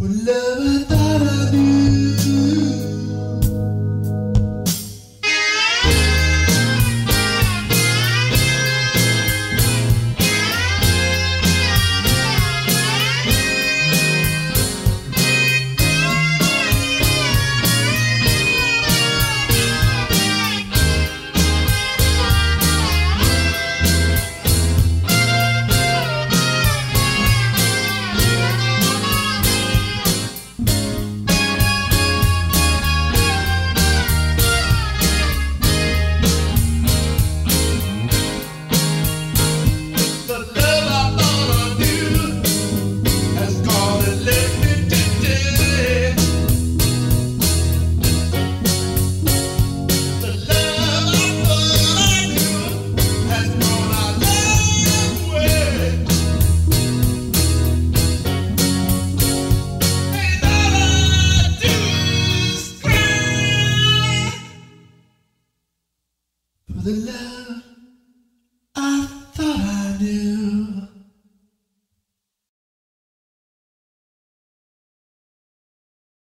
for the love.